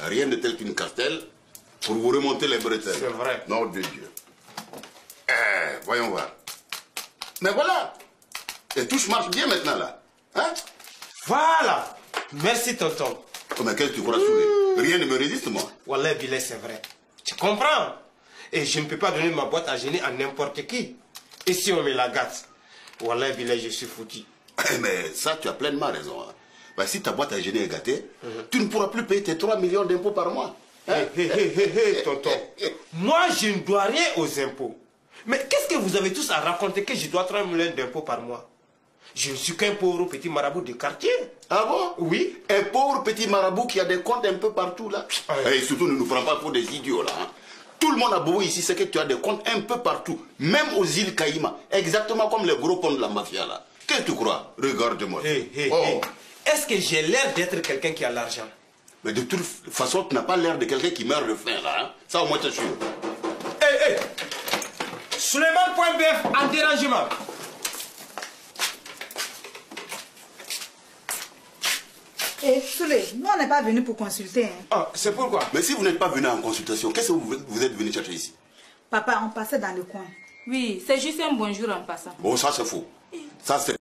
Rien de tel qu'une cartelle pour vous remonter les bretelles. C'est vrai. Nom de Dieu. Eh, voyons voir. Mais voilà. Les touches marchent bien maintenant là. Hein? Voilà. Merci, tonton. Oh, mais qu'est-ce que tu crois saouler Rien ne me résiste, moi. Wallah, Billet, c'est vrai. Tu comprends? Et je ne peux pas donner ma boîte à génie à n'importe qui. Et si on me la gâte? Wallah, Billet, je suis foutu. Eh, Mais ça, tu as pleinement raison. hein. Bah, si ta boîte à génie est gâtée, tu ne pourras plus payer tes 3 millions d'impôts par mois. Hein Hé, hé, hé, hé, tonton. Moi, je ne dois rien aux impôts. Mais qu'est-ce que vous avez tous à raconter que je dois 3 millions d'impôts par mois? Je ne suis qu'un pauvre petit marabout de quartier. Ah bon? Oui. Un pauvre petit marabout qui a des comptes un peu partout là. Ouais. Et surtout, ne nous prends pas pour des idiots là. hein. Tout le monde a beau ici, c'est que tu as des comptes un peu partout. Même aux îles Caïma. Exactement comme les gros ponts de la mafia là. Qu'est-ce que tu crois? Regarde-moi. Oh. Est-ce que j'ai l'air d'être quelqu'un qui a l'argent Mais de toute façon, tu n'as pas l'air de quelqu'un qui meurt de faim là. hein. Ça au moins tu es sûr. Hé, hé Suleiman.bf en dérangement. Eh, Souley, nous on n'est pas venu pour consulter. hein. Ah, c'est pourquoi? Mais si vous n'êtes pas venu en consultation, qu'est-ce que vous, vous êtes venu chercher ici? Papa, on passait dans le coin. Oui, c'est juste un bonjour en passant. Bon, ça c'est faux. Ça c'est